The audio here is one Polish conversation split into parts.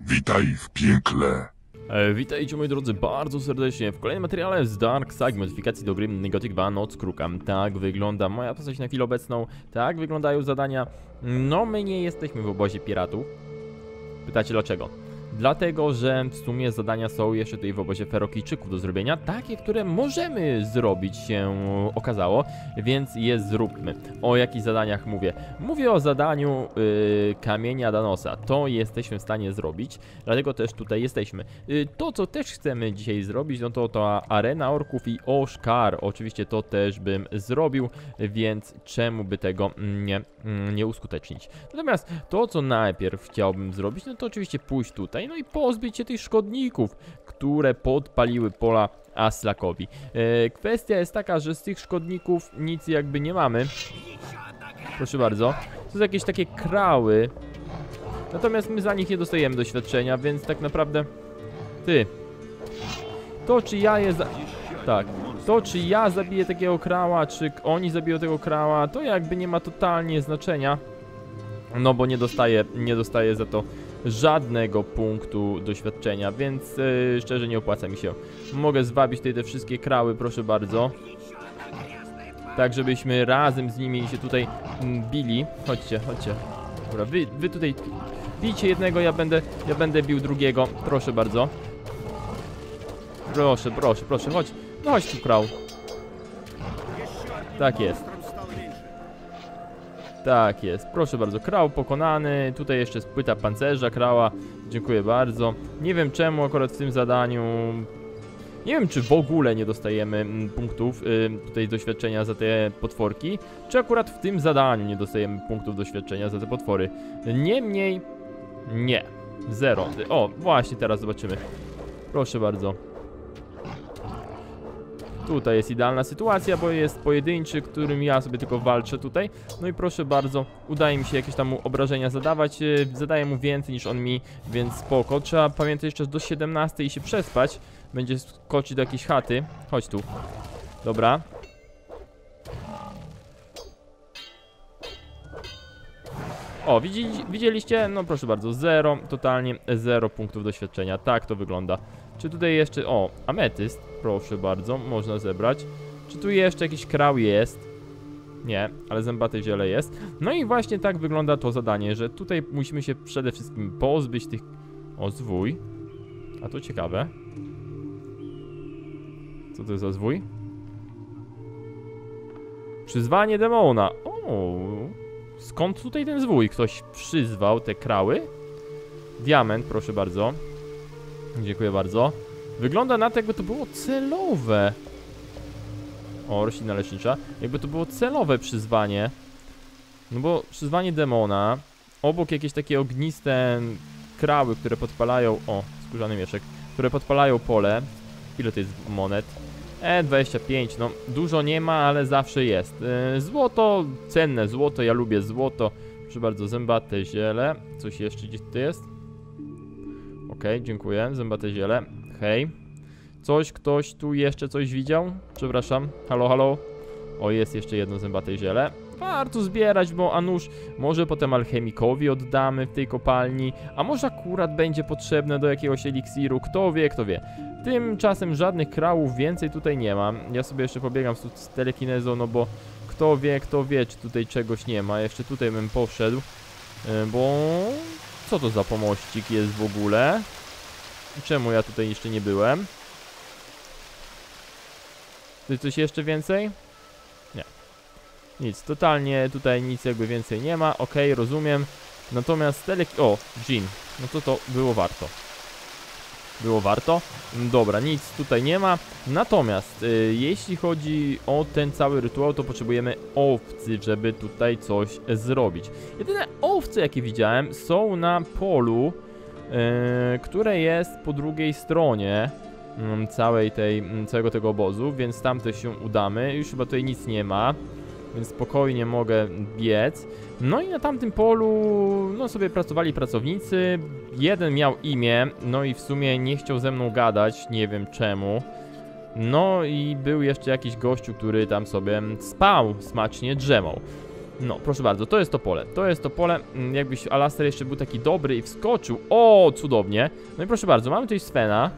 Witaj w piekle. E, witajcie moi drodzy bardzo serdecznie w kolejnym materiale z Dark Side modyfikacji do gry Gothic 2 Noc Kruka. Tak wygląda moja postać na chwilę obecną, tak wyglądają zadania. No my nie jesteśmy w obozie piratów. Pytacie dlaczego? Dlatego, że w sumie zadania są jeszcze tutaj w obozie Ferokijczyków do zrobienia, takie, które możemy zrobić się okazało, więc je zróbmy. O jakich zadaniach mówię? Mówię o zadaniu yy, kamienia Danosa. To jesteśmy w stanie zrobić, dlatego też tutaj jesteśmy. Yy, to, co też chcemy dzisiaj zrobić, no to to arena orków i Oszkar. Oczywiście to też bym zrobił, więc czemu by tego nie, nie uskutecznić? Natomiast to, co najpierw chciałbym zrobić, no to oczywiście pójść tutaj, no i pozbyć się tych szkodników, które podpaliły pola Aslakowi. E, kwestia jest taka, że z tych szkodników nic jakby nie mamy. Proszę bardzo. To są jakieś takie krały. Natomiast my za nich nie dostajemy doświadczenia, więc tak naprawdę... Ty. To czy ja je za... Tak. To czy ja zabiję takiego krała, czy oni zabiją tego krała, to jakby nie ma totalnie znaczenia. No bo nie dostaję, nie dostaję za to żadnego punktu doświadczenia, więc yy, szczerze nie opłaca mi się. Mogę zwabić tutaj te wszystkie krały, proszę bardzo. Tak, żebyśmy razem z nimi się tutaj mm, bili. Chodźcie, chodźcie. Dobra, wy, wy tutaj bijcie jednego, ja będę, ja będę bił drugiego. Proszę bardzo. Proszę, proszę, proszę, chodź. No chodź tu, krał. Tak jest. Tak jest, proszę bardzo, krał pokonany, tutaj jeszcze jest płyta pancerza krała, dziękuję bardzo. Nie wiem czemu akurat w tym zadaniu, nie wiem czy w ogóle nie dostajemy mm, punktów y, tutaj doświadczenia za te potworki, czy akurat w tym zadaniu nie dostajemy punktów doświadczenia za te potwory. Niemniej, nie, zero. O, właśnie teraz zobaczymy. Proszę bardzo. Tutaj jest idealna sytuacja, bo jest pojedynczy, którym ja sobie tylko walczę tutaj. No i proszę bardzo, udaje mi się jakieś tam obrażenia zadawać. Yy, zadaję mu więcej niż on mi, więc spoko. Trzeba pamiętać jeszcze do 17 i się przespać. Będzie skoczyć do jakiejś chaty. Chodź tu. Dobra. O, widzi, widzieliście? No proszę bardzo, zero, totalnie zero punktów doświadczenia. Tak to wygląda. Czy tutaj jeszcze... O, ametyst, proszę bardzo, można zebrać. Czy tu jeszcze jakiś krał jest? Nie, ale zębate ziele jest. No i właśnie tak wygląda to zadanie, że tutaj musimy się przede wszystkim pozbyć tych... O, zwój. A to ciekawe. Co to jest za zwój? Przyzwanie demona. O, skąd tutaj ten zwój? Ktoś przyzwał te krały? Diament, proszę bardzo. Dziękuję bardzo. Wygląda na to, jakby to było celowe. O, roślina lecznicza. Jakby to było celowe przyzwanie. No bo przyzwanie demona. Obok jakieś takie ogniste krały, które podpalają... O, skórzany mieszek. Które podpalają pole. Ile to jest monet? E, 25, no dużo nie ma, ale zawsze jest. E, złoto, cenne złoto, ja lubię złoto. Proszę bardzo, zębate ziele. Coś jeszcze gdzieś tu jest? Okej, okay, dziękuję. Zębate ziele. Hej. Coś, ktoś tu jeszcze coś widział? Przepraszam. Halo, halo. O, jest jeszcze jedno zębate ziele. Warto zbierać, bo a nuż może potem alchemikowi oddamy w tej kopalni, a może akurat będzie potrzebne do jakiegoś eliksiru, kto wie, kto wie. Tymczasem żadnych krałów więcej tutaj nie mam. Ja sobie jeszcze pobiegam z telekinezą, no bo kto wie, kto wie, czy tutaj czegoś nie ma. Jeszcze tutaj bym poszedł, e, bo co to za pomościk jest w ogóle? Czemu ja tutaj jeszcze nie byłem? To coś jeszcze więcej? Nie. Nic, totalnie tutaj nic jakby więcej nie ma. Ok, rozumiem. Natomiast telek... O, Jean. No to to było warto. Było warto. Dobra, nic tutaj nie ma. Natomiast y, jeśli chodzi o ten cały rytuał, to potrzebujemy owcy, żeby tutaj coś zrobić. Jedyne owce, jakie widziałem, są na polu, które jest po drugiej stronie mm, całej tej, mm, całego tego obozu, więc tam też się udamy. Już chyba tutaj nic nie ma więc spokojnie mogę biec. No i na tamtym polu, no sobie pracowali pracownicy, jeden miał imię, no i w sumie nie chciał ze mną gadać, nie wiem czemu. No i był jeszcze jakiś gościu, który tam sobie spał, smacznie drzemał. No, proszę bardzo, to jest to pole, to jest to pole, mm, jakbyś Alaster jeszcze był taki dobry i wskoczył, o, cudownie. No i proszę bardzo, mamy tutaj Svena,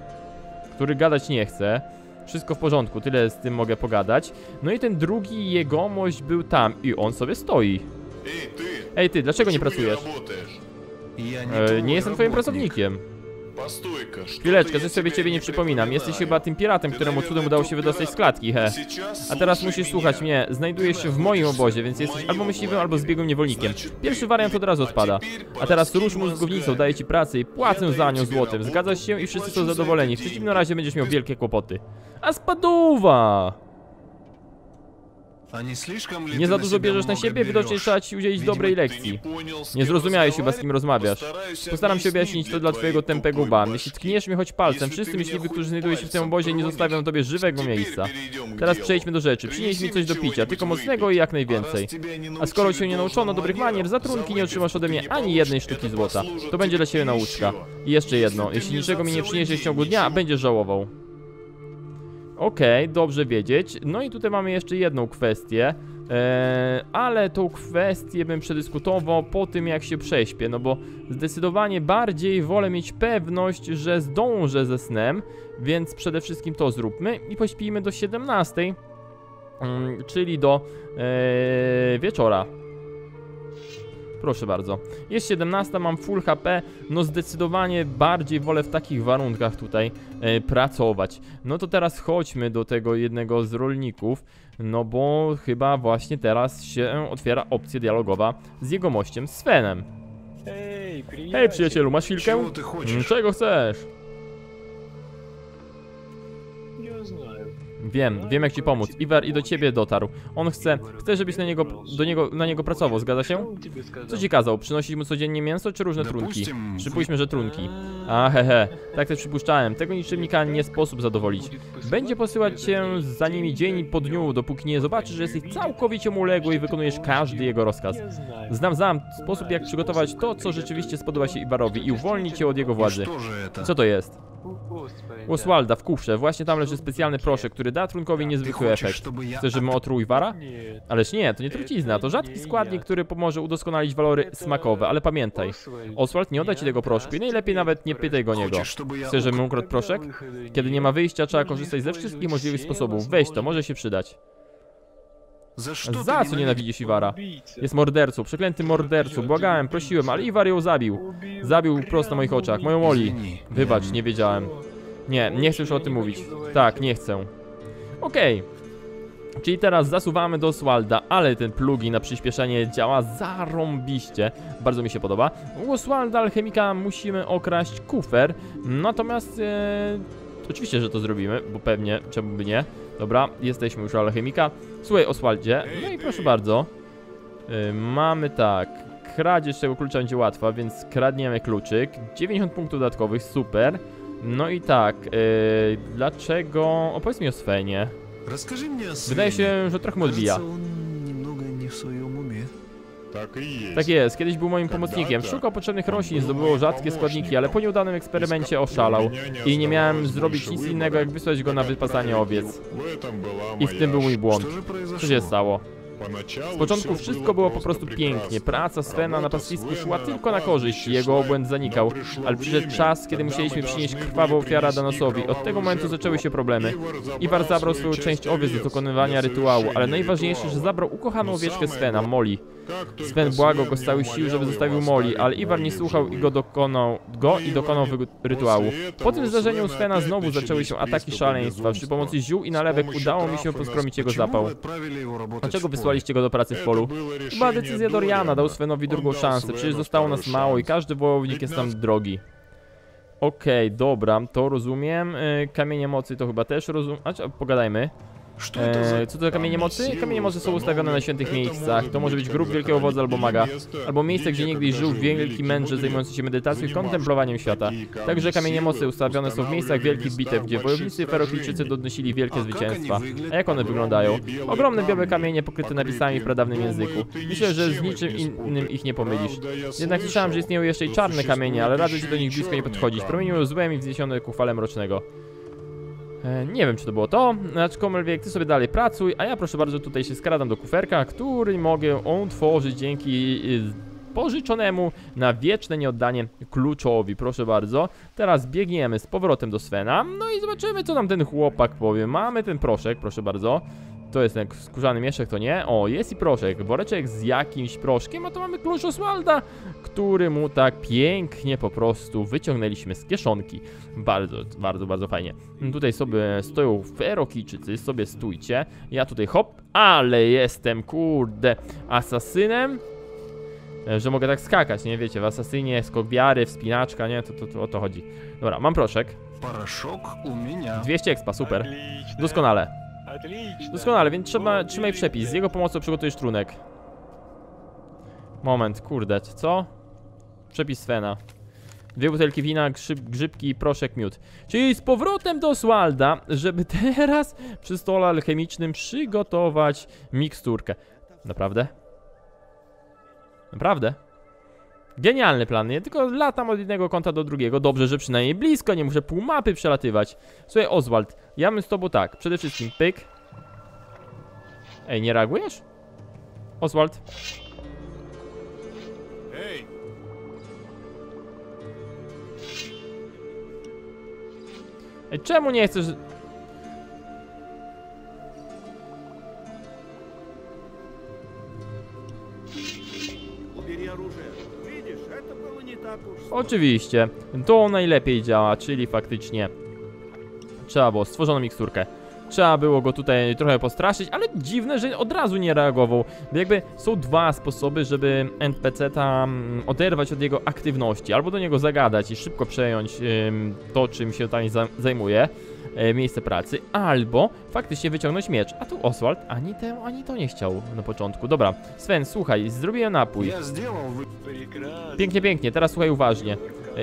który gadać nie chce, wszystko w porządku, tyle z tym mogę pogadać. No i ten drugi jegomość był tam i on sobie stoi. Ej, ty, Ej, ty dlaczego nie pracujesz? Ja e, nie, e, nie jestem twoim pracownikiem. Chwileczkę, że sobie ciebie nie przypominam. Jesteś chyba tym piratem, któremu cudem udało się wydostać z klatki, he. A teraz musisz słuchać mnie. Znajdujesz się w moim obozie, więc jesteś albo myśliwym, albo zbiegłym niewolnikiem. Pierwszy wariant od razu odpada. A teraz rusz mózgownicą, daję ci pracę i płacę za nią złotem. Zgadzasz się i wszyscy są zadowoleni. W przeciwnym razie będziesz miał wielkie kłopoty. A spaduwa! Nie za dużo bierzesz na siebie, widocznie trzeba ci udzielić dobrej lekcji. Nie zrozumiałeś chyba z kim rozmawiasz. Postaram się objaśnić to dla twojego tępego guba. Jeśli tkniesz mnie choć palcem, wszyscy myśliwi, którzy znajdują się w tym obozie nie zostawią tobie żywego miejsca. Teraz przejdźmy do rzeczy. Przynieś mi coś do picia, tylko mocnego i jak najwięcej. A skoro cię nie nauczono dobrych manier, za trunki nie otrzymasz ode mnie ani jednej sztuki złota. To będzie dla ciebie nauczka. I jeszcze jedno, jeśli niczego mi nie przyniesiesz w ciągu dnia, będziesz żałował. Okej, dobrze wiedzieć. No i tutaj mamy jeszcze jedną kwestię. Eee, ale tą kwestię bym przedyskutował po tym, jak się prześpię, no bo zdecydowanie bardziej wolę mieć pewność, że zdążę ze snem, więc przede wszystkim to zróbmy i pośpijmy do 17, mm, czyli do eee, wieczora. Proszę bardzo. Jest 17, mam full HP. No zdecydowanie bardziej wolę w takich warunkach tutaj e, pracować. No to teraz chodźmy do tego jednego z rolników. No bo chyba właśnie teraz się otwiera opcja dialogowa z jego mościem Svenem. Hej, przyjacielu, masz chwilkę? Mm, czego chcesz? Wiem, wiem jak ci pomóc. Iwar i do ciebie dotarł. On chce, chce żebyś na niego, do niego, na niego pracował, zgadza się? Co ci kazał? Przynosić mu codziennie mięso czy różne trunki? Przypuśćmy, że trunki. A hehe, tak też przypuszczałem. Tego niczymnika nie sposób zadowolić. Będzie posyłać cię za nimi dzień po dniu, dopóki nie zobaczysz, że jesteś całkowicie mu uległy i wykonujesz każdy jego rozkaz. Znam, znam sposób jak przygotować to, co rzeczywiście spodoba się Iwarowi i uwolnić cię od jego władzy. Co to jest? Oswalda w kufrze. Właśnie tam leży specjalny proszek, który da trunkowi niezwykły efekt. Chcesz, żebym otruł Iwara? Ależ nie, to nie trucizna. To rzadki składnik, który pomoże udoskonalić walory smakowe. Ale pamiętaj, Oswald nie odda ci tego proszku i najlepiej nawet nie pytaj go niego. Chcesz, żebym ukradł proszek? Kiedy nie ma wyjścia, trzeba korzystać ze wszystkich możliwych sposobów. Weź to, może się przydać. Za, sztuty, Za co nienawidzisz Iwara? Jest mordercą, przeklęty mordercą, błagałem, prosiłem, ale Iwar ją zabił. Zabił prosto na moich oczach, moją Oli. Wybacz, nie wiedziałem. Nie, nie chcę już o tym mówić. Tak, nie chcę. Okej. Okay. Czyli teraz zasuwamy do Oswalda, ale ten plugin na przyspieszenie działa zarąbiście. Bardzo mi się podoba. U Oswalda Alchemika musimy okraść kufer, natomiast... E, oczywiście, że to zrobimy, bo pewnie, czemu by nie. Dobra, jesteśmy już u alchemika. Słuchaj Oswaldzie, no i proszę bardzo. E, mamy tak, kradzież tego klucza będzie łatwa, więc kradniemy kluczyk. 90 punktów dodatkowych, super. No i tak, e, dlaczego... Opowiedz mi o Svenie. Расскажи мне о Wydaje Свене. się, że trochę mu odbija. Кажется, он немного не в своем уме. Tak jest. Tak jest, kiedyś był moim pomocnikiem. Szukał potrzebnych roślin, zdobyło rzadkie składniki, ale po nieudanym eksperymencie oszalał. I nie miałem zrobić nic innego, jak wysłać go na wypasanie owiec. I w tym był mój błąd. Co się stało? Z początku wszystko było po prostu pięknie. Praca Svena na pastwisku szła tylko na korzyść i jego obłęd zanikał. Ale przyszedł czas, kiedy musieliśmy przynieść krwawą ofiarę Danosowi. Od tego momentu zaczęły się problemy. Iwar zabrał swoją część owiec do dokonywania rytuału, ale najważniejsze, że zabrał ukochaną owieczkę Svena, Molly. Sven błagał go z całych sił, żeby zostawił Moli, ale Iwar nie słuchał i go dokonał go i dokonał rytuału. Po tym zdarzeniu Svena znowu zaczęły się ataki szaleństwa. Przy pomocy ziół i nalewek udało mi się poskromić jego zapał. Dlaczego wysłaliście go do pracy w polu? Chyba decyzja Doriana dał Svenowi drugą szansę, przecież zostało nas mało i każdy wojownik jest nam drogi. Okej, okay, dobra, to rozumiem. Y, kamienie mocy to chyba też rozumiem. A, znaczy, pogadajmy. E, co to kamienie mocy? Kamienie mocy są ustawione na świętych miejscach. To może być grób wielkiego wodza albo maga, albo miejsce, gdzie niegdyś żył wielki mędrze zajmujący się medytacją i kontemplowaniem świata. Także kamienie mocy ustawione są w miejscach wielkich bitew, gdzie wojownicy ferokliczycy odnosili wielkie zwycięstwa. A jak one wyglądają? Ogromne białe kamienie pokryte napisami w pradawnym języku. Myślę, że z niczym innym ich nie pomylisz. Jednak słyszałem, że istnieją jeszcze i czarne kamienie, ale radzę ci do nich blisko nie podchodzić. Promieniują złem i wzniesione ku fale mrocznego. E, nie wiem, czy to było to, aczkolwiek ty sobie dalej pracuj, a ja proszę bardzo tutaj się skradam do kuferka, który mogę otworzyć dzięki y, pożyczonemu na wieczne nieoddanie kluczowi, proszę bardzo. Teraz biegniemy z powrotem do Svena, no i zobaczymy, co nam ten chłopak powie. Mamy ten proszek, proszę bardzo. To jest ten skórzany mieszek, to nie. O, jest i proszek. Woreczek z jakimś proszkiem, a to mamy klucz Oswalda, który mu tak pięknie po prostu wyciągnęliśmy z kieszonki. Bardzo, bardzo, bardzo fajnie. Tutaj sobie stoją ferokijczycy, sobie stójcie. Ja tutaj hop, ale jestem, kurde, asasynem e, że mogę tak skakać, nie wiecie, w Asasynie, skok wspinaczka, nie, to, to, to o to chodzi. Dobra, mam proszek. Paraszok u mnie. 200 expa, super. Doskonale. Doskonale, więc trzeba, trzymaj przepis. Z jego pomocą przygotujesz trunek. Moment, kurde, co? Przepis Svena. Dwie butelki wina, grzyb, grzybki i proszek miód. Czyli z powrotem do Oswalda, żeby teraz przy stole alchemicznym przygotować miksturkę. Naprawdę? Naprawdę? Genialny plan, nie? Tylko latam od jednego kąta do drugiego. Dobrze, że przynajmniej blisko, nie muszę pół mapy przelatywać. Słuchaj, Oswald, ja bym z tobą tak. Przede wszystkim pyk. Ej, nie reagujesz? Oswald? Эй, Ej, czemu nie chcesz... Oczywiście, to najlepiej działa, czyli faktycznie trzeba było, stworzono miksturkę. Trzeba było go tutaj trochę postraszyć, ale dziwne, że od razu nie reagował. Bo Jakby są dwa sposoby, żeby NPC tam oderwać od jego aktywności. Albo do niego zagadać i szybko przejąć to, czym się tam zajmuje e, miejsce pracy, albo faktycznie wyciągnąć miecz. A tu Oswald ani tę, ani to nie chciał na początku. Dobra, Sven, słuchaj, zrobiłem napój. Pięknie, pięknie, teraz słuchaj uważnie.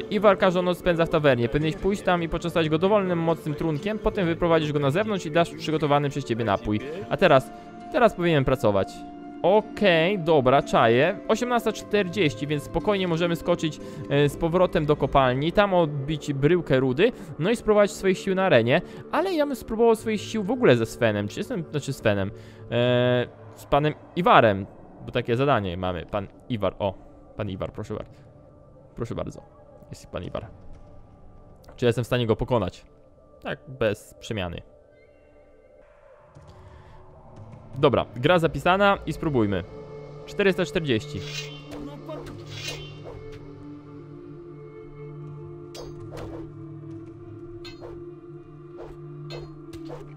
Iwar każe noc spędza w tawernie. Powinieneś pójść tam i poczęstować go dowolnym, mocnym trunkiem, potem wyprowadzisz go na zewnątrz i dasz przygotowany przez ciebie napój. A teraz, teraz powinienem pracować. Okej, dobra, czaję. 18.40, więc spokojnie możemy skoczyć e, z powrotem do kopalni, tam odbić bryłkę rudy, no i spróbować swoich sił na arenie. Ale ja bym spróbował swoich sił w ogóle ze Svenem. Czy jestem, znaczy Svenem, e, z panem Iwarem, bo takie zadanie mamy. Pan Iwar, o, pan Iwar, proszę bardzo. Proszę bardzo, jest Iwar. Czy jestem w stanie go pokonać? Tak, bez przemiany. Dobra, gra zapisana i spróbujmy. 440.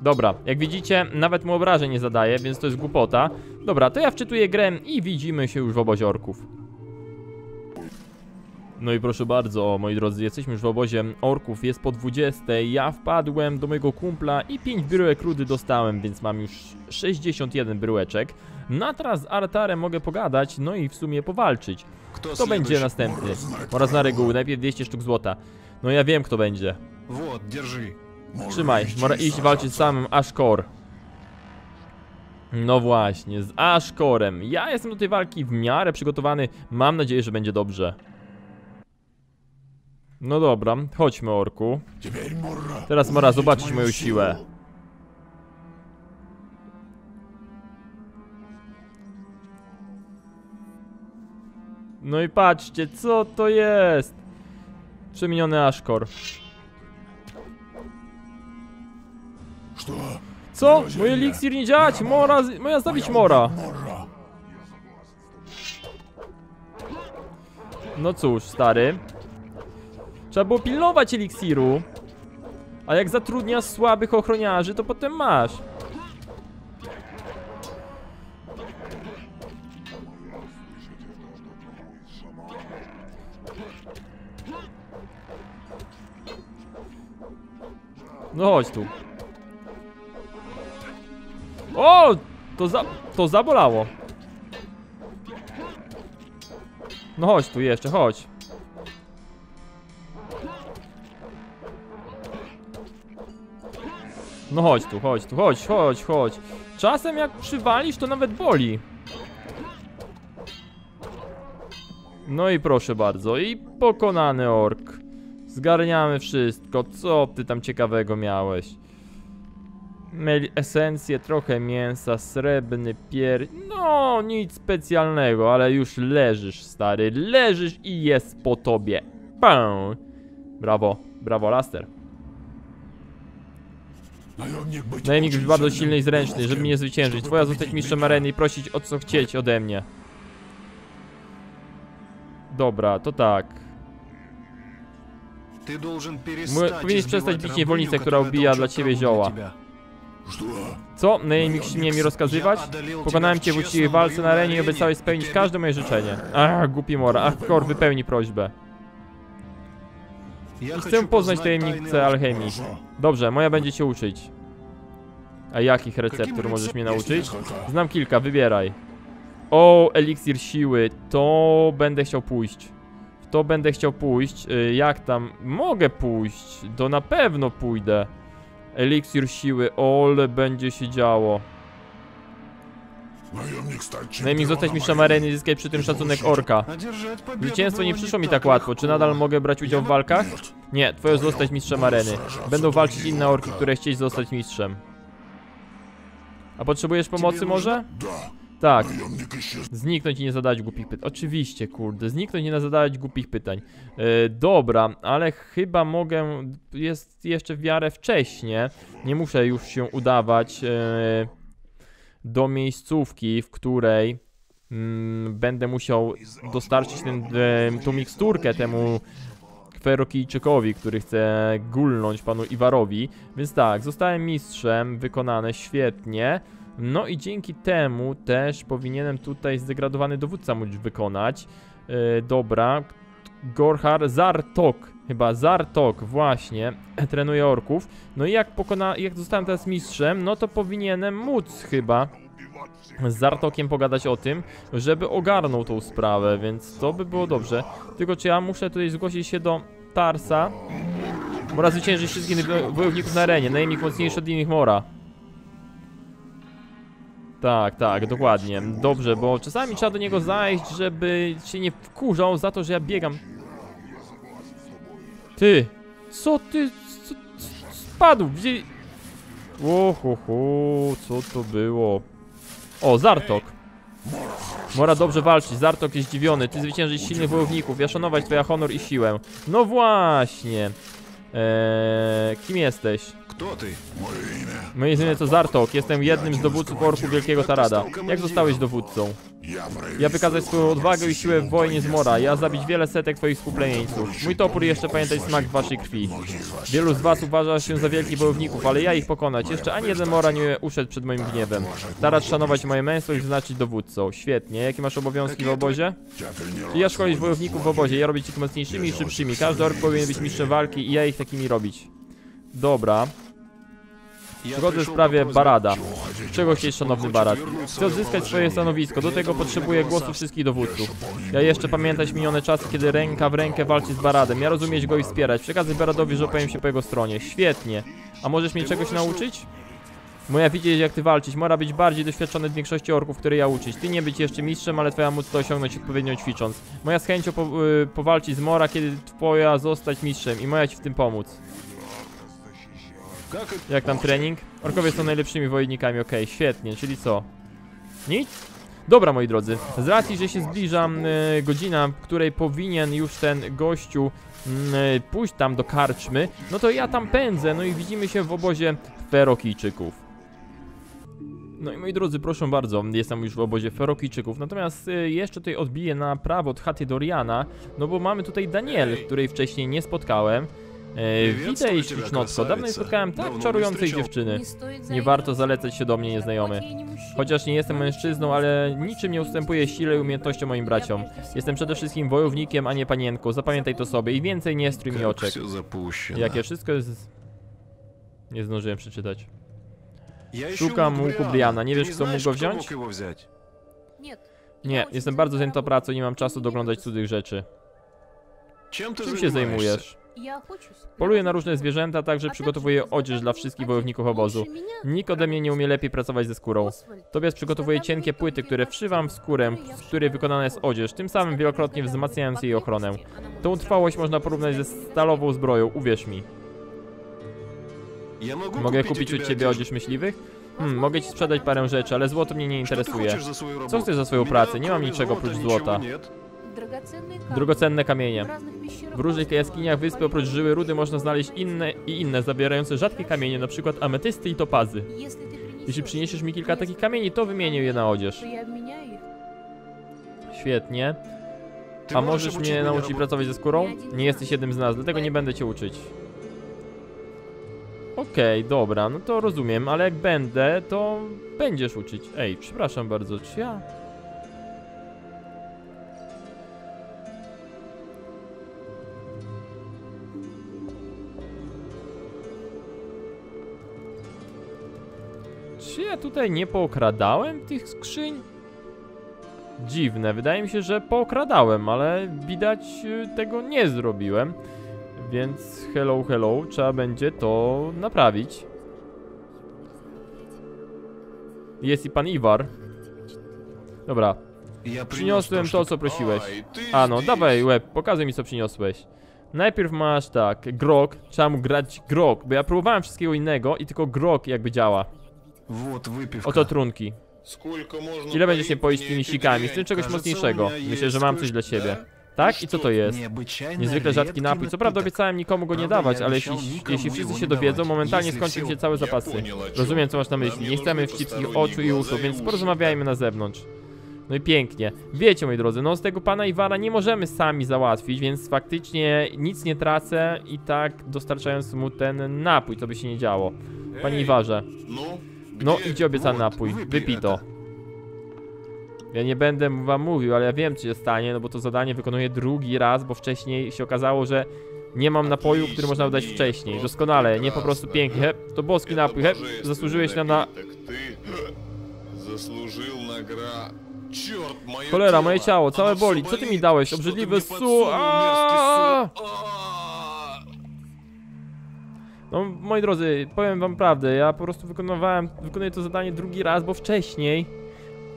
Dobra, jak widzicie, nawet mu obrażeń nie zadaje, więc to jest głupota. Dobra, to ja wczytuję grę i widzimy się już w obozie orków. No i proszę bardzo, moi drodzy, jesteśmy już w obozie orków, jest po 20. Ja wpadłem do mojego kumpla i 5 bryłek rudy dostałem, więc mam już 61 bryłeczek. No a teraz z Artarem mogę pogadać, no i w sumie powalczyć. Kto, kto będzie następny? Oraz na reguły, najpierw 200 sztuk złota. No ja wiem kto będzie. Wod, dzierży. Trzymaj, może iść walczyć z samym Ashkor. No właśnie, z Ashkorem. Ja jestem do tej walki w miarę przygotowany. Mam nadzieję, że będzie dobrze. No dobra, chodźmy orku. Teraz Mora zobaczyć moją siłę. No i patrzcie, co to jest? Przemieniony Ashkor. Co? Mój eliksir nie działać! Mora, moja zabić Mora! No cóż, stary. Trzeba było pilnować eliksiru. A jak zatrudniasz słabych ochroniarzy, to potem masz. No chodź tu. O! To za... to zabolało. No chodź tu jeszcze, chodź. No chodź tu, chodź tu, chodź, chodź, chodź. Czasem jak przywalisz, to nawet boli. No i proszę bardzo, i pokonany ork. Zgarniamy wszystko, co ty tam ciekawego miałeś? Mieli esencję, trochę mięsa, srebrny pier... No, nic specjalnego, ale już leżysz, stary. Leżysz i jest po tobie. Pę. Brawo, brawo, Laster. Najemnik bardzo silny i zręczny, żeby mnie zwyciężyć. Twoja zostać mistrzem areny i prosić o co chcieć ode mnie. Dobra, to tak. Powinieneś przestać bić niewolnicę, która ubija dla ciebie zioła. Co? Najemnik śmie mi rozkazywać? Pokonałem cię w uczciwej walce na arenie i obiecałeś spełnić każde moje życzenie. Ach, głupi mora. Ach, Kor, wypełni prośbę. Chcę poznać tajemnicę alchemii. Dobrze, moja będzie cię uczyć. A jakich receptur możesz mnie nauczyć? Znam kilka, wybieraj. O, eliksir siły, to będę chciał pójść. To będę chciał pójść. Y, jak tam? Mogę pójść. To na pewno pójdę. Eliksir siły, ole będzie się działo. No i zostać mistrzem areny no i zyskać przy tym szacunek orka. Zwycięstwo nie przyszło mi tak łatwo. Czy nadal mogę brać udział w walkach? Nie, twoje zostać mistrzem areny. Będą walczyć inne orki, które chcieć zostać mistrzem. A potrzebujesz pomocy może? Tak. Zniknąć i nie zadać głupich pytań. Oczywiście, kurde. Zniknąć i nie zadać głupich pytań. E, dobra, ale chyba mogę... Jest jeszcze w miarę wcześnie. Nie muszę już się udawać... Yy do miejscówki, w której mm, będę musiał dostarczyć ten, tą miksturkę temu Kwerokijczykowi, który chce gulnąć panu Iwarowi. Więc tak, zostałem mistrzem, wykonane świetnie. No i dzięki temu też powinienem tutaj zdegradowany dowódca móc wykonać. E, dobra, Gorhar Zartok, chyba Zartok właśnie, trenuje orków. No i jak pokona, jak zostałem teraz mistrzem, no to powinienem móc chyba z Zartokiem pogadać o tym, żeby ogarnął tą sprawę, więc to by było dobrze. Tylko czy ja muszę tutaj zgłosić się do Tarsa? Mora zwyciężyć wszystkich wo- wojowników na arenie, najemnik mocniejszy od innych Mora. Tak, tak, dokładnie. Dobrze, bo czasami trzeba do niego zajść, żeby się nie wkurzał za to, że ja biegam. Ty! Co ty? Co, spadł! Gdzie... Ohoho, co to było? O, Zartok! Mora dobrze walczyć, Zartok jest zdziwiony. Ty zwyciężyć silnych wojowników, ja szanować twoja honor i siłę. No właśnie! Eee, kim jesteś? Kto ty? Moje imię. Moje imię to Zartok, jestem jednym z dowódców orku Wielkiego Tarada. Jak zostałeś dowódcą? Ja wykazać swoją odwagę i siłę w wojnie z Mora, ja zabić wiele setek twoich współplemieńców. Mój topór jeszcze pamiętać smak waszej krwi. Wielu z was uważa się za wielkich bojowników, ale ja ich pokonać. Jeszcze ani jeden Mora nie uszedł przed moim gniewem. Tarad szanować moje męstwo i wyznaczyć dowódcą. Świetnie. Jakie masz obowiązki w obozie? Czy ja szkolić wojowników w obozie, ja robić ich mocniejszymi i szybszymi. Każdy ork powinien być mistrzem walki i ja ich takimi robić. Dobra. Zgody w sprawie Barada. Czego chcieć, szanowny Barat? Chcę odzyskać swoje stanowisko. Do tego potrzebuję głosu wszystkich dowódców. Ja jeszcze pamiętać minione czasy, kiedy ręka w rękę walczy z Baradem. Ja rozumieć go i wspierać. Przekazuj Baradowi, że opowiem się po jego stronie. Świetnie. A możesz mnie czegoś nauczyć? Moja widzieć jak ty walczyć, mora być bardziej doświadczony od większości orków, które ja uczyć. Ty nie być jeszcze mistrzem, ale twoja móc to osiągnąć odpowiednio ćwicząc. Moja z chęcią po, y, powalczyć z mora, kiedy twoja zostać mistrzem i moja ci w tym pomóc. Jak tam trening? Orkowie są najlepszymi wojownikami, okej, okay, świetnie, czyli co? Nic? Dobra moi drodzy, z racji, że się zbliża y, godzina, w której powinien już ten gościu y, pójść tam do karczmy, no to ja tam pędzę, no i widzimy się w obozie Ferokijczyków. No i moi drodzy, proszę bardzo, jestem już w obozie Ferokijczyków, natomiast y, jeszcze tutaj odbiję na prawo od chaty Doriana, no bo mamy tutaj Daniel, której wcześniej nie spotkałem. Witaj, ślicznotko. Dawno nie spotkałem tak czarującej dziewczyny. Nie warto zalecać się do mnie, nieznajomy. Chociaż nie jestem mężczyzną, ale niczym nie ustępuję sile i umiejętnościom moim braciom. Jestem przede wszystkim wojownikiem, a nie panienką. Zapamiętaj to sobie i więcej nie strój mi oczek. Jakie wszystko jest... Nie zdążyłem przeczytać. Szukam łuku Briana. Nie wiesz, kto mógł go wziąć? Nie, jestem bardzo zajęta pracą i nie mam czasu doglądać cudzych rzeczy. Czym się zajmujesz? Poluję na różne zwierzęta, także przygotowuję odzież dla wszystkich wojowników obozu. Nikt ode mnie nie umie lepiej pracować ze skórą. Tobias przygotowuje cienkie płyty, które wszywam w skórę, z której wykonana jest odzież, tym samym wielokrotnie wzmacniając jej ochronę. Tą trwałość można porównać ze stalową zbroją, uwierz mi. Mogę, kupić, u ciebie odzież myśliwych? Hmm, mogę ci sprzedać parę rzeczy, ale złoto mnie nie interesuje. Co chcesz za swoją pracę? Nie mam niczego oprócz złota drogocenne kamienie. W różnych jaskiniach wyspy oprócz żyły rudy można znaleźć inne i inne, zawierające rzadkie kamienie, np. ametysty i topazy. Jeśli przyniesiesz mi kilka takich kamieni, to wymienię je na odzież. Świetnie. A możesz mnie nauczyć pracować ze skórą? Nie jesteś jednym z nas, dlatego nie będę cię uczyć. Okej, okay, dobra, no to rozumiem, ale jak będę, to będziesz uczyć. Ej, przepraszam bardzo, czy ja Czy ja tutaj nie pookradałem tych skrzyń? Dziwne, wydaje mi się, że pookradałem, ale widać y, tego nie zrobiłem. Więc hello, hello, trzeba będzie to naprawić. Jest i pan Iwar. Dobra. Ja przyniosłem to, co prosiłeś. A no, dawaj łeb, pokazuj mi, co przyniosłeś. Najpierw masz tak, grog, trzeba mu grać grog, bo ja próbowałem wszystkiego innego i tylko grog jakby działa. Вот выпивка. Oto trunki. Сколько можно Ile będziesz się поить poiść мне tymi этой sikami? Chcę дряни? czegoś Кажется, mocniejszego. у меня Myślę, że есть mam coś dla кое-что. ciebie. Да? Tak? I co to jest? Необычайно Niezwykle rzadki редкий napój. Co prawda напиток. obiecałem nikomu go nie Prawda, dawać, ja ale jeśli, обещал никому jeśli wszyscy его się не dowiedzą, dawać. momentalnie Jeśli skończą все- się całe Я zapasy. понял, о чём Rozumiem, co masz na ты. myśli. Нам Nie не chcemy нужны wszystkich посторонние oczu i глаза uszu, и więc уши, porozmawiajmy na zewnątrz. No i pięknie. Wiecie, moi drodzy, no z tego pana Iwara nie możemy sami załatwić, więc faktycznie nic nie tracę i tak dostarczając mu ten napój, co by się nie działo. Panie Эй, Iwarze, Ну, No idzie obiecany napój, wypij to. Ja nie będę wam mówił, ale ja wiem co się stanie, no bo to zadanie wykonuję drugi raz, bo wcześniej się okazało, że nie mam napoju, który można dać wcześniej. Doskonale, nie po prostu pięknie. To boski napój, hep, zasłużyłeś nam na... Cholera, moje ciało, całe boli, co ty mi dałeś? Obrzydliwy su... Aaaa! No, moi drodzy, powiem wam prawdę, ja po prostu wykonywałem, wykonuję to zadanie drugi raz, bo wcześniej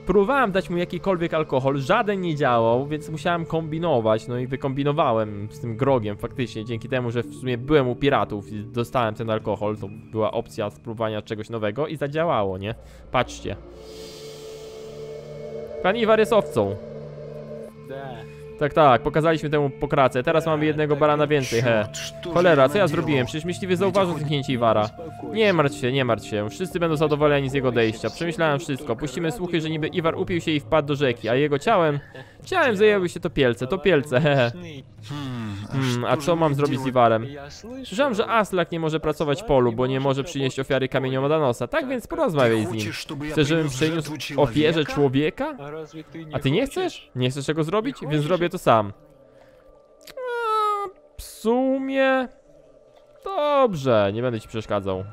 próbowałem dać mu jakikolwiek alkohol, żaden nie działał, więc musiałem kombinować, no i wykombinowałem z tym grogiem faktycznie, dzięki temu, że w sumie byłem u piratów i dostałem ten alkohol, to była opcja spróbowania czegoś nowego i zadziałało, nie? Patrzcie. Pan Iwar jest owcą. Tak, tak, pokazaliśmy temu pokracę. Teraz mamy jednego barana więcej, he. Cholera, co ja zrobiłem? Przecież myśliwy zauważył zniknięcie Iwara. Nie martw się, nie martw się. Wszyscy będą zadowoleni z jego odejścia. Przemyślałem wszystko. Puścimy słuchy, że niby Iwar upił się i wpadł do rzeki, a jego ciałem... Ciałem zajęły się to pielce, to pielce, hehe. Hmm, a co mam zrobić z Iwarem? Słyszałem, że Aslak nie może pracować w polu, bo nie może przynieść ofiary kamieniom Adanosa. Tak, tak więc porozmawiaj z nim. Chcesz, żebym przyniósł ofierze człowieka? A ty nie chcesz? Nie chcesz tego zrobić? Więc zrobię zrobię to sam. A, w sumie... Dobrze, nie będę ci przeszkadzał.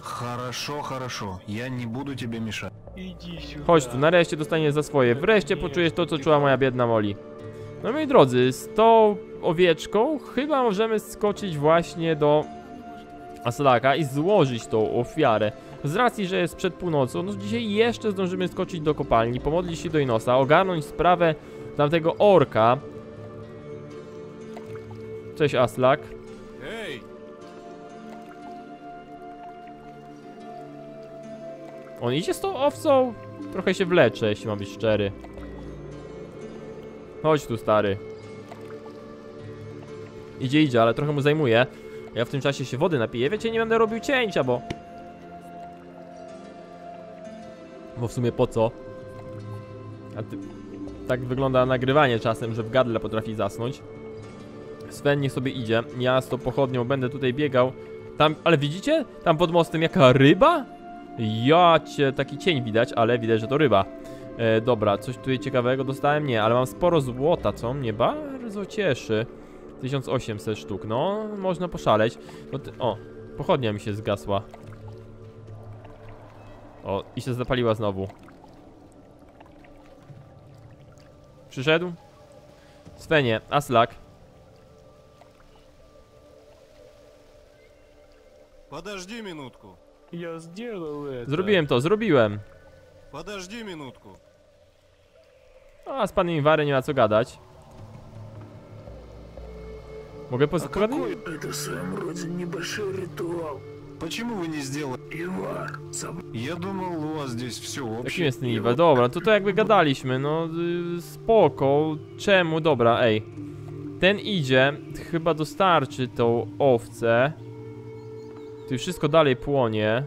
Хорошо, хорошо. Я не буду тебе мешать. Иди сюда. Chodź tu, nareszcie dostaniesz za swoje. Wreszcie poczujesz to, co czuła moja biedna Molly. No moi drodzy, z tą owieczką chyba możemy skoczyć właśnie do Aslaka i złożyć tą ofiarę. Z racji, że jest przed północą, no dzisiaj jeszcze zdążymy skoczyć do kopalni, pomodlić się do Inosa, ogarnąć sprawę tamtego orka. Cześć Aslak. Эй, On idzie z tą owcą? Trochę się wlecze, jeśli mam być szczery. Chodź tu, stary. Idzie, idzie, ale trochę mu zajmuje. Ja w tym czasie się wody napiję. Wiecie, nie będę robił cięcia, bo... Bo w sumie po co? A ty... Tak wygląda nagrywanie czasem, że w gardle potrafi zasnąć. Sven niech sobie idzie. Ja z tą pochodnią będę tutaj biegał. Tam, ale widzicie? Tam pod mostem jaka ryba? Ja cię, taki cień widać, ale widać, że to ryba. E, dobra, coś tutaj ciekawego dostałem? Nie, ale mam sporo złota, co mnie bardzo cieszy. 1800 sztuk, no, można poszaleć. No ty, o, pochodnia mi się zgasła. O, i się zapaliła znowu. Przyszedł? Svenie, Aslak. Подожди минутку. Я сделал это. Zrobiłem to, zrobiłem. Подожди минутку. A z panem Iwary nie ma co gadać. Mogę А poskładać? какой это в своем роде небольшой ритуал? Почему вы не сделали? Я думал, у вас здесь все Jakim общее. jest ten Iwe? Dobra, to to jakby gadaliśmy, no y, spoko. Czemu? Dobra, ej. Ten idzie, chyba dostarczy tą owcę. Tu wszystko dalej płonie.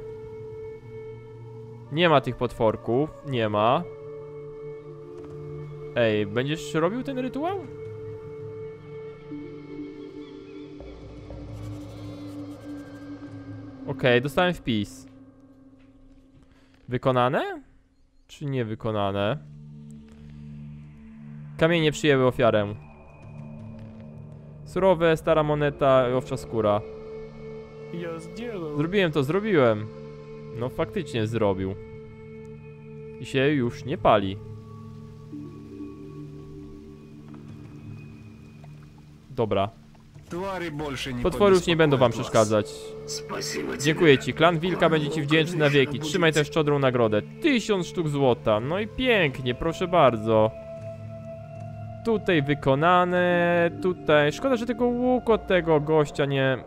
Nie ma tych potworków, nie ma. Ej, będziesz robił ten rytuał? Okej, okay, dostałem wpis. Wykonane? Czy niewykonane? Kamienie przyjęły ofiarę. Surowe, stara moneta, owcza skóra. Zrobiłem to, zrobiłem. No faktycznie zrobił. I się już nie pali. Dobra. Potwory już nie będą wam przeszkadzać. Dziękuję ci. Klan Wilka będzie ci wdzięczny na wieki. Trzymaj tę szczodrą nagrodę. Tysiąc sztuk złota. No i pięknie, proszę bardzo. Tutaj wykonane, tutaj... Szkoda, że tego łuku od tego gościa nie...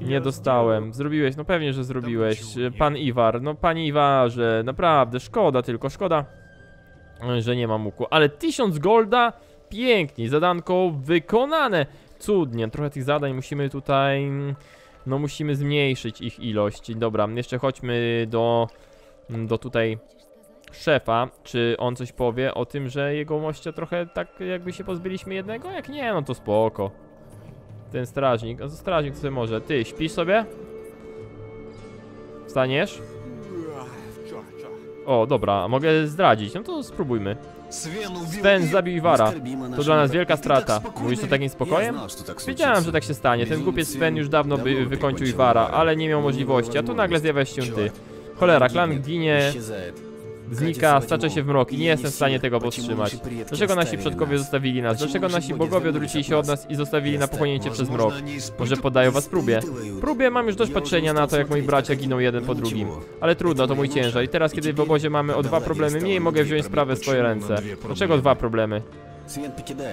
Nie dostałem. Zrobiłeś, no pewnie, że zrobiłeś. Pan Iwar, no panie Iwarze, naprawdę, szkoda tylko, szkoda, że nie mam łuku. Ale 1000 golda, pięknie, zadanko wykonane cudnie, trochę tych zadań musimy tutaj... No musimy zmniejszyć ich ilość. Dobra, jeszcze chodźmy do, do tutaj szefa, czy on coś powie o tym, że jego mościa trochę tak jakby się pozbyliśmy jednego? Jak nie, no to spoko. Ten strażnik, no to strażnik co sobie może. Ty, śpisz sobie? Wstaniesz? O, dobra, mogę zdradzić, no to spróbujmy. Sven zabił Iwara. To dla nas wielka strata. Mówisz to takim spokojem? Wiedziałem, że tak się stanie. Ten głupiec Sven już dawno by wykończył Iwara, ale nie miał możliwości, a tu nagle zjawiasz się ty. Cholera, klan ginie Znika, stacza się w mrok i nie jestem w stanie tego powstrzymać. Dlaczego nasi przodkowie zostawili nas? Dlaczego nasi bogowie odwrócili się od nas i zostawili na pochłonięcie przez mrok? Może podają was próbie? Próbie mam już dość patrzenia na to, jak moi bracia giną jeden po drugim. Ale trudno, to mój ciężar. I teraz, kiedy w obozie mamy o dwa problemy mniej, mogę wziąć sprawę w swoje ręce. Dlaczego dwa problemy?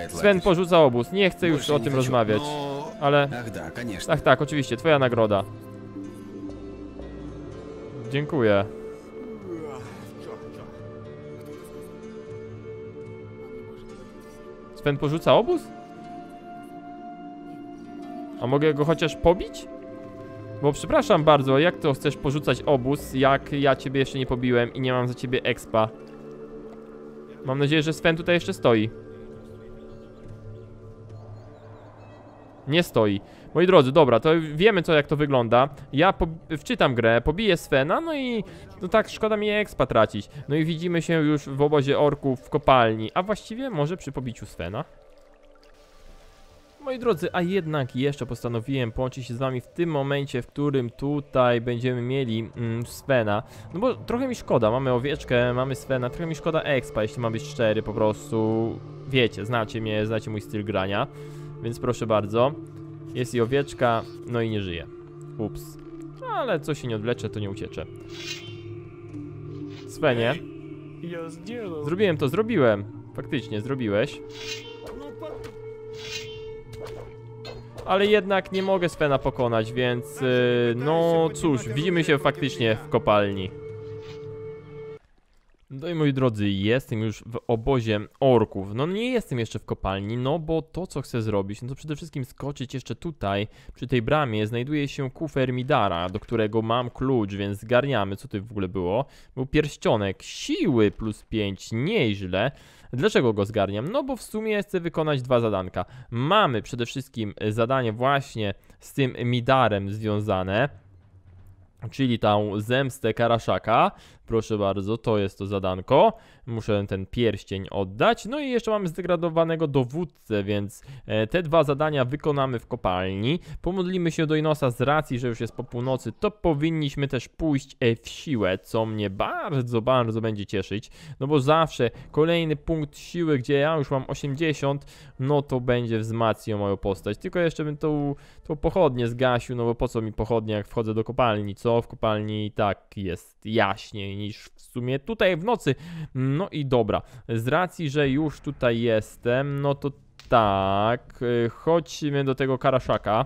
Sven porzuca obóz. Nie chcę już o tym rozmawiać. Ale... Ach tak, oczywiście, twoja nagroda. Dziękuję. Sven porzuca obóz? A mogę go chociaż pobić? Bo przepraszam bardzo, jak to chcesz porzucać obóz, jak ja ciebie jeszcze nie pobiłem i nie mam za ciebie expa? Mam nadzieję, że Sven tutaj jeszcze stoi. Nie stoi. Moi drodzy, dobra, to wiemy co jak to wygląda. Ja wczytam grę, pobiję Svena, no i no tak, szkoda mi expa tracić. No i widzimy się już w obozie orków w kopalni, a właściwie może przy pobiciu Svena. Moi drodzy, a jednak jeszcze postanowiłem połączyć się z wami w tym momencie, w którym tutaj będziemy mieli mm, Svena. No bo trochę mi szkoda, mamy owieczkę, mamy Svena, trochę mi szkoda expa, jeśli mam być szczery, po prostu wiecie, znacie mnie, znacie mój styl grania, więc proszę bardzo. Jest i owieczka, no i nie żyje. Ups. Ale co się nie odwlecze, to nie ucieczę. Svenie. Zrobiłem to, zrobiłem. Faktycznie, zrobiłeś. Ale jednak nie mogę Svena pokonać, więc... Yy, no cóż, widzimy się faktycznie w kopalni. No i moi drodzy, jestem już w obozie orków. No nie jestem jeszcze w kopalni, no bo to co chcę zrobić, no to przede wszystkim skoczyć jeszcze tutaj, przy tej bramie znajduje się kufer Midara, do którego mam klucz, więc zgarniamy, co tu w ogóle było. Był pierścionek siły plus 5, nieźle. Dlaczego go zgarniam? No bo w sumie chcę wykonać dwa zadanka. Mamy przede wszystkim zadanie właśnie z tym Midarem związane, czyli tą zemstę Karaszaka. Proszę bardzo, to jest to zadanko. Muszę ten pierścień oddać. No i jeszcze mamy zdegradowanego dowódcę, więc e, te dwa zadania wykonamy w kopalni. Pomodlimy się do Inosa z racji, że już jest po północy, to powinniśmy też pójść e, w siłę, co mnie bardzo, bardzo będzie cieszyć. No bo zawsze kolejny punkt siły, gdzie ja już mam 80, no to będzie wzmacniał moją postać. Tylko jeszcze bym tą, tą pochodnię zgasił, no bo po co mi pochodnia, jak wchodzę do kopalni, co? W kopalni i tak jest jaśniej wcześniej niż w sumie tutaj w nocy. No i dobra, z racji, że już tutaj jestem, no to tak, y, chodźmy do tego karaszaka.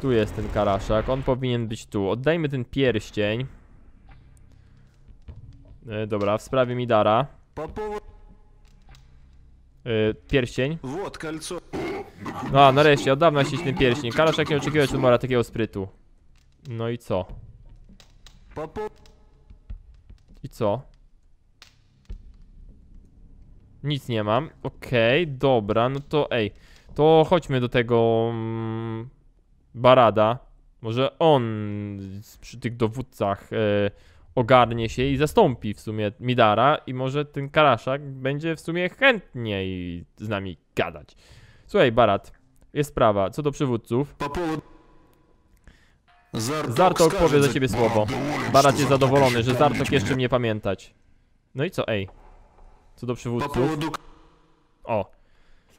Tu jest ten karaszak, on powinien być tu. Oddajmy ten pierścień. E, dobra, w sprawie Midara. E, pierścień. No, nareszcie, od dawna się ten pierścień. Karaszak nie oczekiwał od Mora takiego sprytu. No i co? I co? Nic nie mam. Okej, okay, dobra, no to ej. To chodźmy do tego mm, Barada. Może on przy tych dowódcach e, ogarnie się i zastąpi w sumie Midara i może ten Karaszak będzie w sumie chętniej z nami gadać. Słuchaj, Barat, jest sprawa. Co do przywódców... Zartok powie za ciebie słowo. Barat jest zadowolony, że Zartok jeszcze mnie pamiętać. No i co, ej? Co do przywódców? O.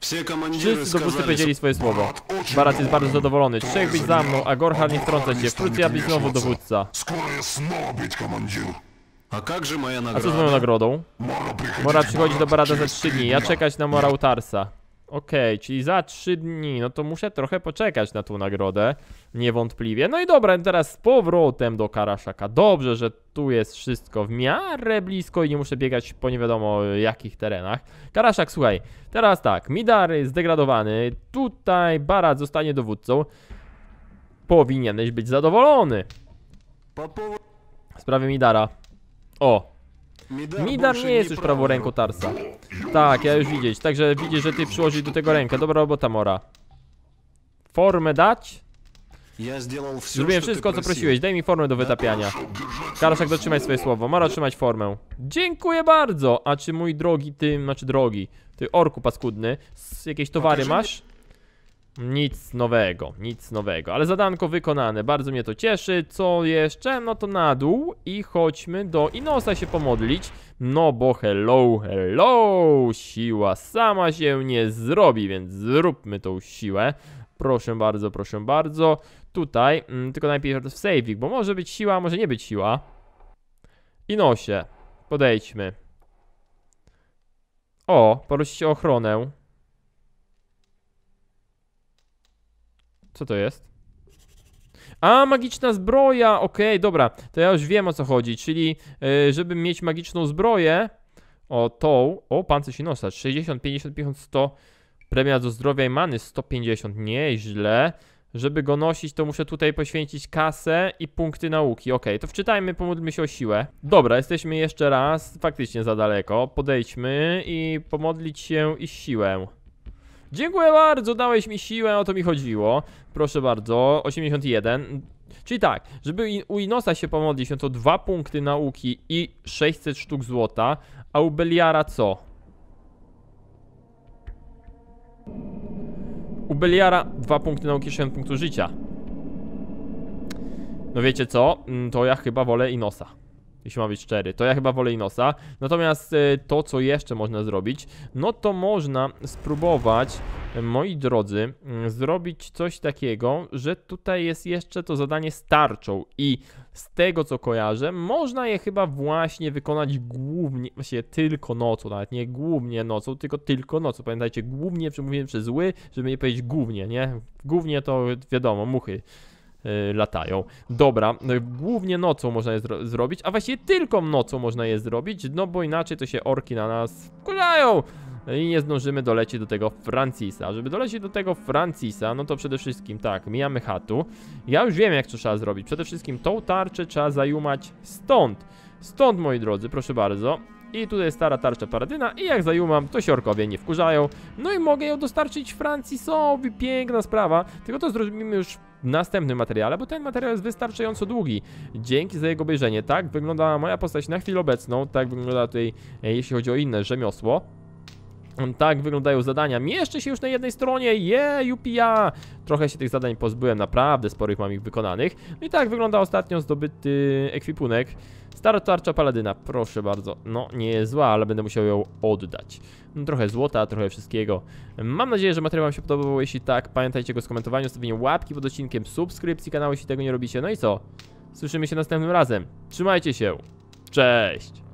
Wszyscy dowódcy powiedzieli swoje słowo. Barat jest bardzo zadowolony. Trzech być za mną, a Gorhar nie wtrąca się. Wkrótce ja być znowu dowódca. A jakże moja nagroda? A co z moją nagrodą? Mora przychodzi do Barada za trzy dni. Ja czekać na Mora Utarsa. Okej, okay, czyli za 3 dni, no to muszę trochę poczekać na tą nagrodę, niewątpliwie. No i dobra, teraz z powrotem do Karaszaka. Dobrze, że tu jest wszystko w miarę blisko i nie muszę biegać po nie wiadomo jakich terenach. Karaszak, słuchaj, teraz tak, Midar jest zdegradowany, tutaj Barat zostanie dowódcą. Powinieneś być zadowolony. W sprawie Midara. O, Midar, Midar nie jest już prawą ręką Tarsa. Tak, ja już widzieć. Także widzisz, że ty przyłożysz do tego rękę. Dobra robota, Mora. Formę dać? Zrobiłem wszystko, co prosiłeś. Daj mi formę do wytapiania. Karaszak, dotrzymaj swoje słowo. Mora, trzymać formę. Dziękuję bardzo! A czy mój drogi, ty, znaczy drogi, ty orku paskudny, jakieś towary masz? Nic nowego, nic nowego, ale zadanko wykonane, bardzo mnie to cieszy. Co jeszcze? No to na dół i chodźmy do Inosa się pomodlić. No bo hello, hello, siła sama się nie zrobi, więc zróbmy tą siłę. Proszę bardzo, proszę bardzo. Tutaj, mm, tylko najpierw w saving, bo może być siła, może nie być siła. Inosie, podejdźmy. O, prosicie o ochronę. Co to jest? A, magiczna zbroja! Okej, dobra, to ja już wiem o co chodzi, czyli yy, żeby mieć magiczną zbroję, o tą, o, pancerz i nosacz, 60, 50, 50, 100, premia do zdrowia i many 150, nieźle. Żeby go nosić, to muszę tutaj poświęcić kasę i punkty nauki. Okej, to wczytajmy, pomódlmy się o siłę. Dobra, jesteśmy jeszcze raz, faktycznie za daleko. Podejdźmy i pomodlić się i siłę. Dziękuję bardzo, dałeś mi siłę, o to mi chodziło. Proszę bardzo, 81. Czyli tak, żeby u Inosa się pomodlić, no to dwa punkty nauki i 600 sztuk złota, a u Beliara co? U Beliara dwa punkty nauki, 60 punktów życia. No wiecie co? Mm, To ja chyba wolę Inosa. Jeśli ma być szczery, to ja chyba wolę Inosa. Natomiast e, to, co jeszcze można zrobić, no to można spróbować, e, moi drodzy, mm, zrobić coś takiego, że tutaj jest jeszcze to zadanie starczą i z tego, co kojarzę, można je chyba właśnie wykonać głównie, właściwie tylko nocą, nawet nie głównie nocą, tylko tylko nocą. Pamiętajcie, głównie przemówiłem przez zły, żeby nie powiedzieć głównie, nie? Głównie to wiadomo, muchy y, latają. Dobra, y, głównie nocą można je zro zrobić, a właściwie tylko nocą można je zrobić, no bo inaczej to się orki na nas wkurzają i nie zdążymy dolecieć do tego Francisa. Żeby dolecieć do tego Francisa, no to przede wszystkim tak, mijamy chatu. Ja już wiem jak to trzeba zrobić. Przede wszystkim tą tarczę trzeba zajumać stąd. Stąd, moi drodzy, proszę bardzo. I tutaj stara tarcza paradyna i jak zajumam, to się orkowie nie wkurzają. No i mogę ją dostarczyć Francisowi, piękna sprawa. Tylko to zrobimy już w następnym materiale, bo ten materiał jest wystarczająco długi. Dzięki za jego obejrzenie. Tak wygląda moja postać na chwilę obecną, tak wygląda tutaj, e, jeśli chodzi o inne rzemiosło. Tak wyglądają zadania. Mieszczę się już na jednej stronie. Je, jupia! Trochę się tych zadań pozbyłem, naprawdę sporych mam ich wykonanych. No i tak wygląda ostatnio zdobyty ekwipunek. Stara tarcza paladyna, proszę bardzo. No, nie jest zła, ale będę musiał ją oddać. No, trochę złota, trochę wszystkiego. Mam nadzieję, że materiał Wam się podobał. Jeśli tak, pamiętajcie go skomentowania, zostawienie łapki pod odcinkiem, subskrypcji kanału, jeśli tego nie robicie. No i co? Słyszymy się następnym razem. Trzymajcie się. Cześć!